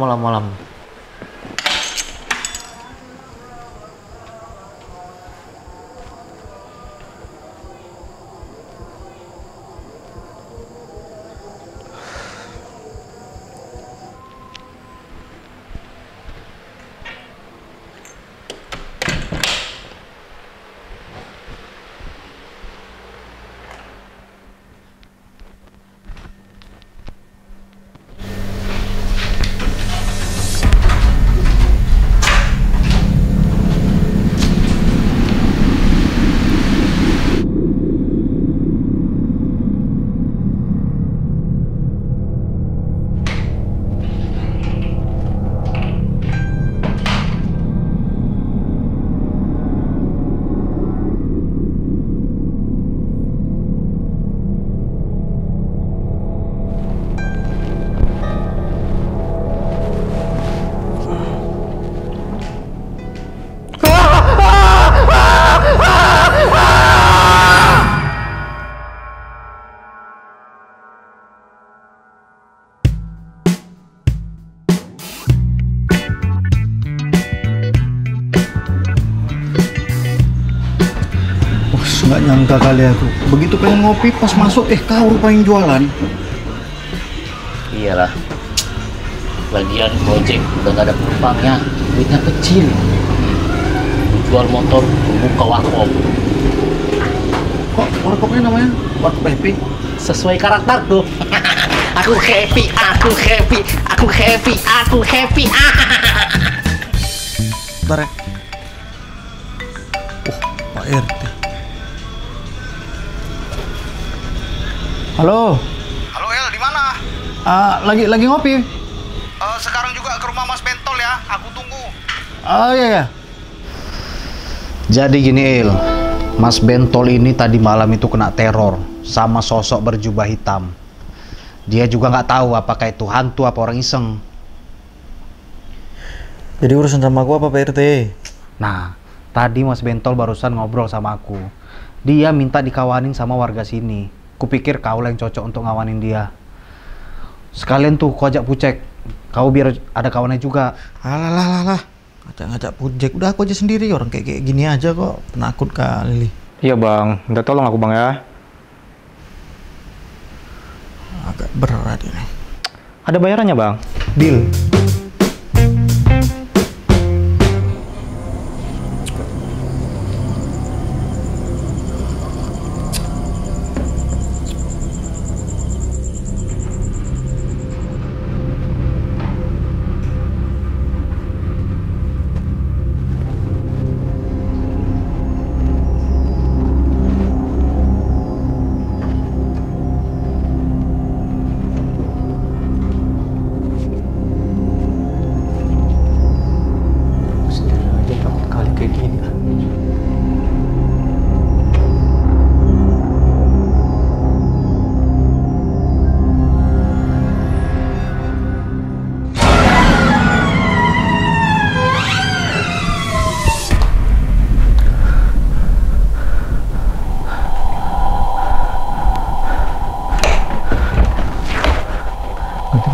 malam nyangka kali aku. Begitu pengen ngopi, pas masuk, eh kau rupanya jualan. Iyalah. Lagian Gojek udah gak ada penumpangnya, duitnya kecil. Jual motor, buka warkop. Kok warkopnya namanya? Warkop Happy? Sesuai karakter tuh. aku happy, aku happy, aku happy, aku happy. Bentar ya. Oh, Pak RT. Halo, Halo El, di mana? ah, lagi lagi ngopi. Eh, sekarang juga ke rumah Mas Bentol ya. Aku tunggu. Oh iya ya. Jadi gini Il, Mas Bentol ini tadi malam itu kena teror sama sosok berjubah hitam. Dia juga nggak tahu apakah itu hantu apa orang iseng. Jadi urusan sama aku apa Pak RT? Nah, tadi Mas Bentol barusan ngobrol sama aku. Dia minta dikawanin sama warga sini. Kupikir kau yang cocok untuk ngawanin dia. Sekalian tuh kau ajak pucek. Kau biar ada kawannya juga. Alah lah lah lah. Ngajak-ngajak project. Udah aku aja sendiri orang kayak kayak gini aja kok. Penakut kali. Iya bang, minta tolong aku bang ya. Agak berat ini. Ada bayarannya bang? Deal.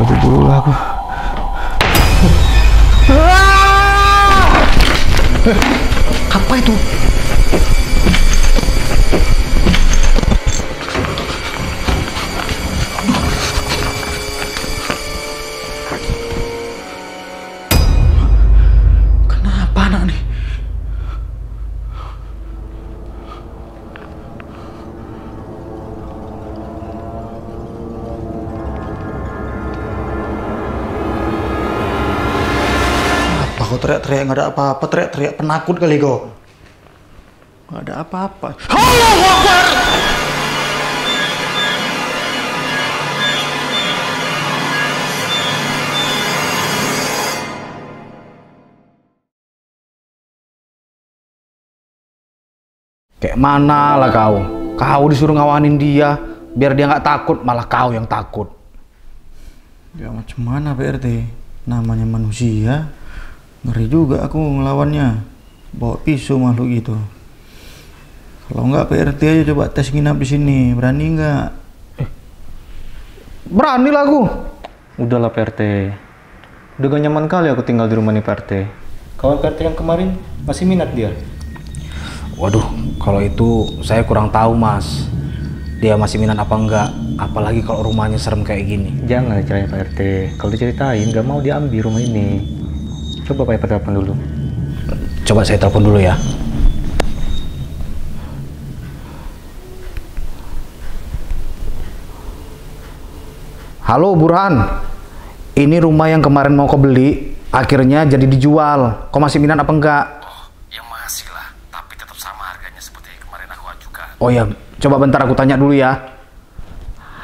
Baju dulu lah aku. Apa itu? Teriak-teriak nggak ada apa-apa teriak-teriak penakut kali kau? Nggak ada apa-apa. Allahu Akbar! Kayak mana lah kau? Kau disuruh ngawanin dia, biar dia nggak takut, malah kau yang takut. Ya macam mana PRT? Namanya manusia. Ngeri juga aku ngelawannya. Bawa pisau makhluk itu. Kalau nggak PRT aja coba tes nginap di sini. Berani nggak? Berani lah aku. Udahlah PRT. Udah gak nyaman kali aku tinggal di rumah nih Pak RT. Kawan Pak RT yang kemarin masih minat dia. Waduh, kalau itu saya kurang tahu mas. Dia masih minat apa enggak? Apalagi kalau rumahnya serem kayak gini. Jangan diceritain Pak RT. Kalau diceritain gak mau diambil rumah ini. Coba Pak RT telepon dulu. Coba saya telepon dulu ya. Halo Burhan, ini rumah yang kemarin mau kau beli, akhirnya jadi dijual. Kau masih minat apa enggak? Ya masih lah, tapi tetap sama harganya seperti yang kemarin aku ajukan. Oh ya, coba bentar aku tanya dulu ya.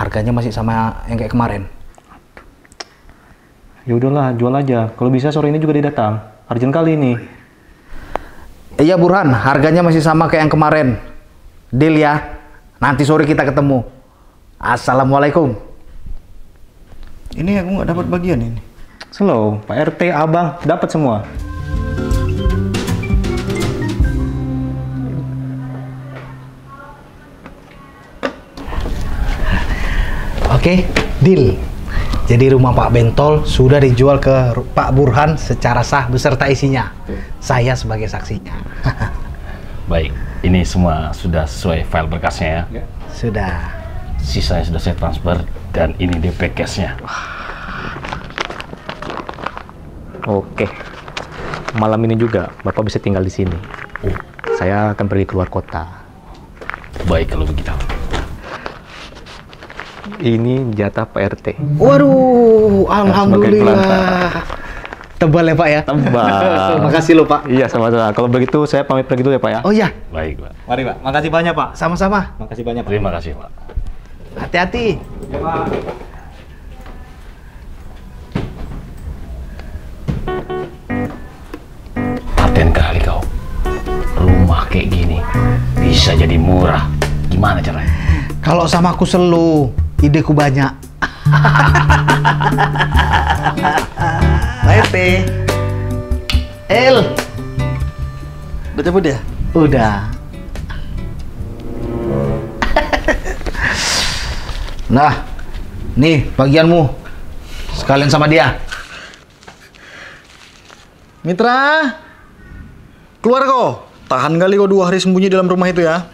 Harganya masih sama yang kayak kemarin. Ya udahlah, jual aja. Kalau bisa sore ini juga dia datang. Urgent kali ini. Iya Burhan, harganya masih sama kayak yang kemarin. Deal ya. Nanti sore kita ketemu. Assalamualaikum. Ini aku nggak dapat bagian ini. Slow, Pak RT, abang, dapat semua. Oke, deal. Jadi rumah Pak Bentol sudah dijual ke Pak Burhan secara sah beserta isinya. Saya sebagai saksinya. Baik, ini semua sudah sesuai file berkasnya ya. Sudah. Sisanya sudah saya transfer dan ini DP cashnya. Oke. Malam ini juga Bapak bisa tinggal di sini. Oh, Saya akan pergi keluar kota. baik kalau begitu. Ini jatah Pak RT. Waduh, pelanta. alhamdulillah. Tebal ya Pak ya. Tebal. Makasih loh Pak. Iya, sama-sama. Kalau begitu saya pamit pergi dulu ya, Pak ya. Oh iya, Baik, Pak. Mari, Pak. Makasih banyak, Pak. sama-sama. Makasih banyak, Pak. Terima kasih, Pak. Hati-hati. Paten kali kau. Rumah kayak gini bisa jadi murah. Gimana caranya? Kalau sama aku selu, ideku banyak. Pak. El. Udah cabut ya? Udah. nah, nih bagianmu. Sekalian sama dia. Mitra, keluar kau. Tahan kali kau dua hari sembunyi dalam rumah itu ya.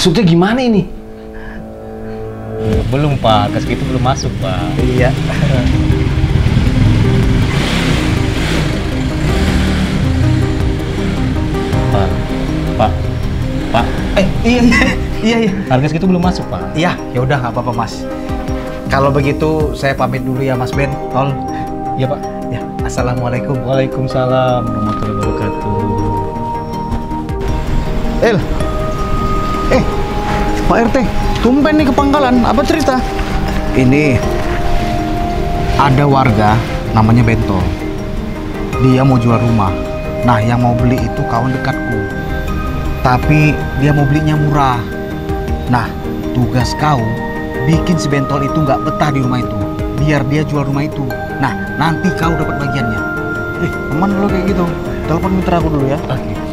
Maksudnya gimana ini? Belum, Pak. Kas itu belum masuk, Pak. Iya. Pak. Pak. Pak. Eh, iya, iya, iya, iya. Harga segitu belum masuk, Pak. Iya, ya udah nggak apa-apa Mas. Kalau begitu saya pamit dulu ya Mas Ben. Tol. Iya, Pak. Ya, assalamualaikum. Waalaikumsalam warahmatullahi wabarakatuh. El. Eh, Pak RT, tumpen nih ke Pangkalan. Apa cerita? Ini ada warga namanya Bentol. Dia mau jual rumah. Nah, yang mau beli itu kawan dekatku. Tapi dia mau belinya murah. Nah, tugas kau bikin si Bentol itu nggak betah di rumah itu. Biar dia jual rumah itu. Nah, nanti kau dapat bagiannya. Eh, aman kalau kayak gitu. Telepon mitra aku dulu ya. Oke.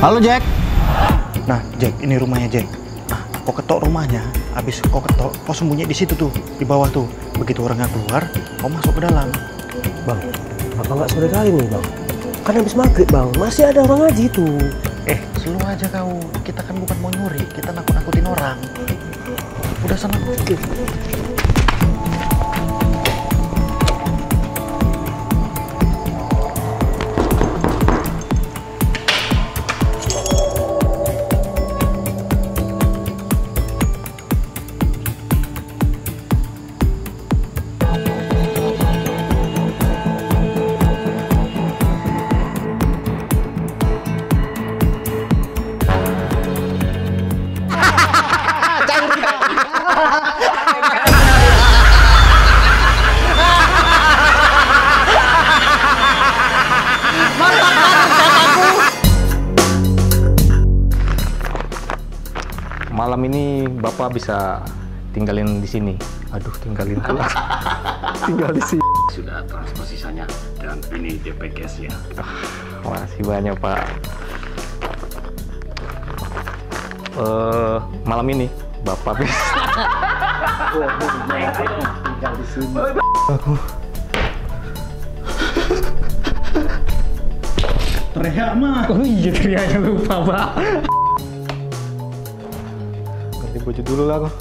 Halo Jack. Nah, Jack, ini rumahnya Jack. Nah, kau ketok rumahnya, habis kau ketok, kau sembunyi di situ tuh, di bawah tuh. Begitu orangnya keluar, kau masuk ke dalam. Bang, apa nggak sore kali nih bang? Kan habis maghrib bang, masih ada orang ngaji tuh. Eh, selu aja kau. Kita kan bukan mau nyuri, kita nakut-nakutin orang. Udah sana. Malam ini Bapak bisa tinggalin di sini. Aduh, tinggalin tuh. Tinggal di sini. Sudah transfer sisanya dan ini DP cash ya. Makasih banyak, Pak. Eh, malam ini Bapak bis. Teriak mah. Oh iya, teriaknya lupa, Pak baju dulu lah kok